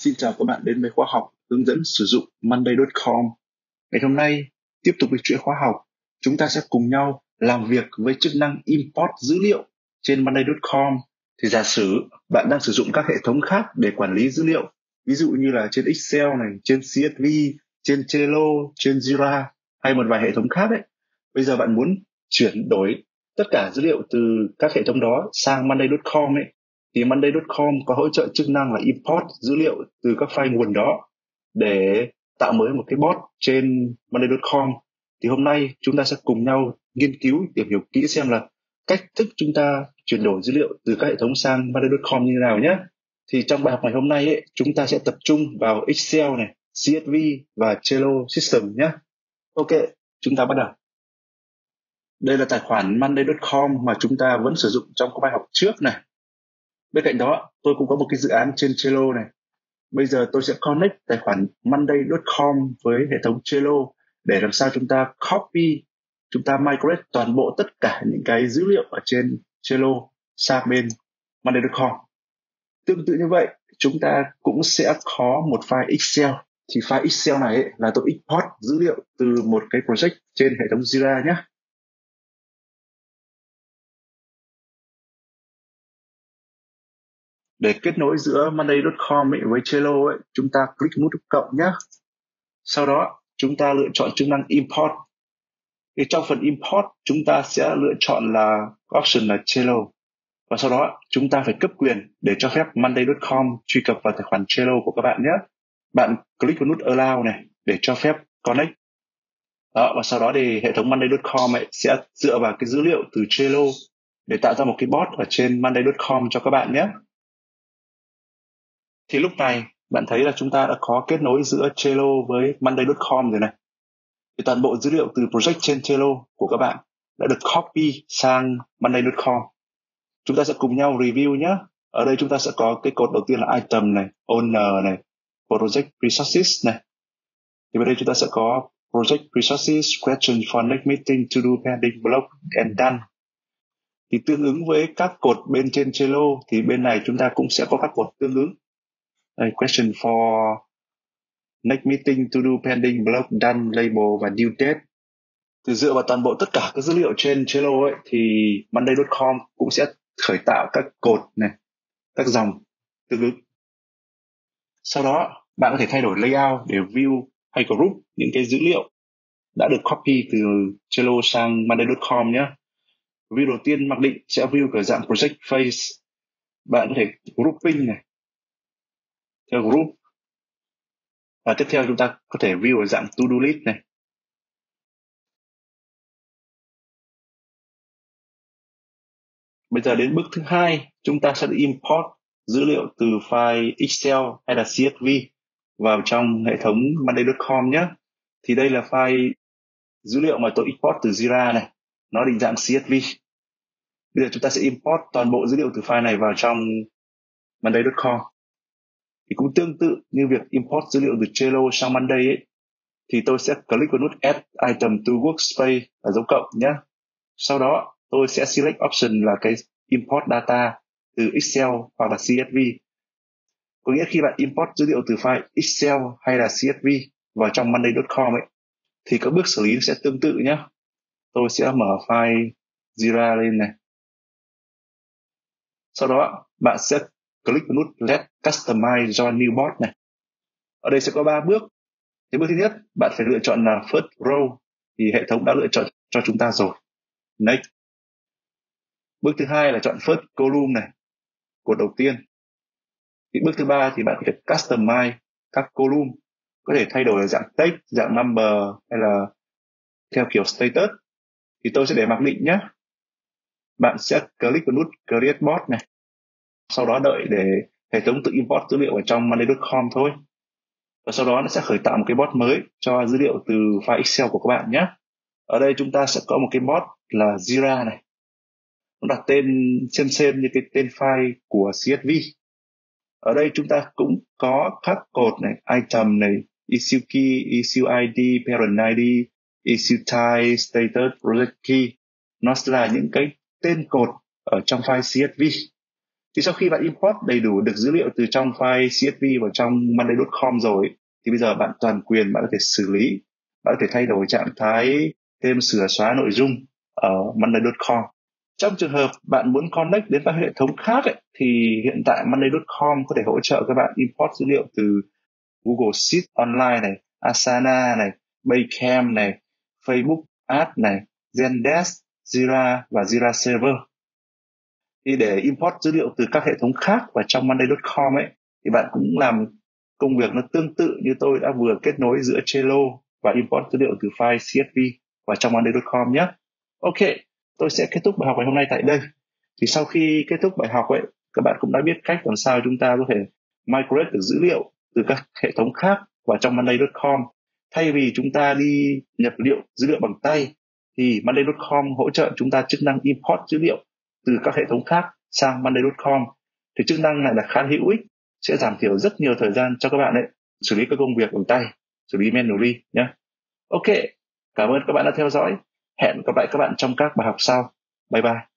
Xin chào các bạn đến với khóa học hướng dẫn sử dụng Monday.com. Ngày hôm nay, tiếp tục với chuỗi khóa học, chúng ta sẽ cùng nhau làm việc với chức năng import dữ liệu trên Monday.com. Thì giả sử bạn đang sử dụng các hệ thống khác để quản lý dữ liệu, ví dụ như là trên Excel này, trên CSV, trên Trello, trên Jira hay một vài hệ thống khác đấy. Bây giờ bạn muốn chuyển đổi tất cả dữ liệu từ các hệ thống đó sang Monday.com ấy thì Monday.com có hỗ trợ chức năng là import dữ liệu từ các file nguồn đó để tạo mới một cái bot trên Monday.com. Thì hôm nay chúng ta sẽ cùng nhau nghiên cứu tìm hiểu kỹ xem là cách thức chúng ta chuyển đổi dữ liệu từ các hệ thống sang Monday.com như thế nào nhé. Thì trong bài học ngày hôm nay ấy, chúng ta sẽ tập trung vào Excel này, CSV và Trello System nhé. Ok, chúng ta bắt đầu. Đây là tài khoản Monday.com mà chúng ta vẫn sử dụng trong các bài học trước này bên cạnh đó tôi cũng có một cái dự án trên Trello này. Bây giờ tôi sẽ connect tài khoản monday.com với hệ thống Trello để làm sao chúng ta copy chúng ta migrate toàn bộ tất cả những cái dữ liệu ở trên Trello sang bên monday.com tương tự như vậy chúng ta cũng sẽ có một file Excel. Thì file Excel này ấy, là tôi import dữ liệu từ một cái project trên hệ thống Jira nhé. Để kết nối giữa monday.com với Trello ấy, chúng ta click nút cộng nhé. Sau đó chúng ta lựa chọn chức năng import. Thì trong phần import chúng ta sẽ lựa chọn là option là Trello và sau đó chúng ta phải cấp quyền để cho phép monday.com truy cập vào tài khoản Trello của các bạn nhé. Bạn click vào nút allow này để cho phép connect. Đó và sau đó thì hệ thống monday.com ấy sẽ dựa vào cái dữ liệu từ Trello để tạo ra một cái bot ở trên monday.com cho các bạn nhé thì lúc này bạn thấy là chúng ta đã có kết nối giữa Trello với Monday.com rồi này. Thì toàn bộ dữ liệu từ project trên Trello của các bạn đã được copy sang Monday.com. Chúng ta sẽ cùng nhau review nhé. Ở đây chúng ta sẽ có cái cột đầu tiên là item này, owner này, project resources này. Thì bên đây chúng ta sẽ có project resources, question for next meeting, to do pending, block and done. Thì tương ứng với các cột bên trên Trello thì bên này chúng ta cũng sẽ có các cột tương ứng a question for next meeting to do pending block done label và due date. Từ dựa vào toàn bộ tất cả các dữ liệu trên Trello ấy, thì Monday.com cũng sẽ khởi tạo các cột này, các dòng tương ứng. Sau đó, bạn có thể thay đổi layout để view hay group những cái dữ liệu đã được copy từ Trello sang Monday.com nhé. View đầu tiên mặc định sẽ view ở dạng project phase. Bạn có thể grouping này theo group. Và tiếp theo chúng ta có thể view ở dạng to do list này. Bây giờ đến bước thứ hai, chúng ta sẽ import dữ liệu từ file Excel hay là CSV vào trong hệ thống monday.com nhé. Thì đây là file dữ liệu mà tôi import từ Jira này. Nó định dạng CSV bây giờ chúng ta sẽ import toàn bộ dữ liệu từ file này vào trong monday.com thì cũng tương tự như việc import dữ liệu từ Trello sang Monday ấy, thì tôi sẽ click vào nút Add Item to Workspace và dấu cộng nhé. Sau đó tôi sẽ select option là cái Import Data từ Excel hoặc là CSV. Có nghĩa khi bạn import dữ liệu từ file Excel hay là CSV vào trong Monday.com ấy, thì các bước xử lý sẽ tương tự nhé. Tôi sẽ mở file Jira lên này. Sau đó bạn sẽ click vào nút Let Customize Join New Bot này. Ở đây sẽ có 3 bước. Thì bước thứ nhất, bạn phải lựa chọn là First Row thì hệ thống đã lựa chọn cho chúng ta rồi. Next. Bước thứ hai là chọn First Column này, cột đầu tiên. Thì bước thứ ba thì bạn có thể customize các column có thể thay đổi là dạng text, dạng number hay là theo kiểu status thì tôi sẽ để mặc định nhé. Bạn sẽ click vào nút Create Bot này sau đó đợi để hệ thống tự import dữ liệu ở trong monday.com thôi. Và sau đó nó sẽ khởi tạo một cái bot mới cho dữ liệu từ file Excel của các bạn nhé. Ở đây chúng ta sẽ có một cái bot là Jira này. Nó đặt tên, xem xem như cái tên file của CSV ở đây chúng ta cũng có các cột này, item này, issue key, issue id parent id issue type, status, project key. Nó là những cái tên cột ở trong file CSV thì sau khi bạn import đầy đủ được dữ liệu từ trong file CSV vào trong monday.com rồi thì bây giờ bạn toàn quyền bạn có thể xử lý bạn có thể thay đổi trạng thái thêm sửa xóa nội dung ở monday.com trong trường hợp bạn muốn connect đến các hệ thống khác ấy, thì hiện tại monday.com có thể hỗ trợ các bạn import dữ liệu từ Google Sheet Online này, Asana này, Basecamp này, Facebook Ads này, Zendesk, Jira và Jira Server. Thì để import dữ liệu từ các hệ thống khác vào trong monday.com ấy thì bạn cũng làm công việc nó tương tự như tôi đã vừa kết nối giữa Trello và import dữ liệu từ file CSV vào trong monday.com nhé. Ok, tôi sẽ kết thúc bài học ngày hôm nay tại đây. Thì sau khi kết thúc bài học ấy, các bạn cũng đã biết cách làm sao chúng ta có thể migrate được dữ liệu từ các hệ thống khác vào trong monday.com thay vì chúng ta đi nhập liệu dữ liệu bằng tay thì monday.com hỗ trợ chúng ta chức năng import dữ liệu từ các hệ thống khác sang monday.com thì chức năng này là khá hữu ích, sẽ giảm thiểu rất nhiều thời gian cho các bạn đấy xử lý các công việc bằng tay, xử lý manually nhé. Ok, cảm ơn các bạn đã theo dõi. Hẹn gặp lại các bạn trong các bài học sau. Bye bye.